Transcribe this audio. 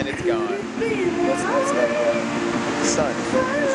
and it's gone. Let's, let's. Sun.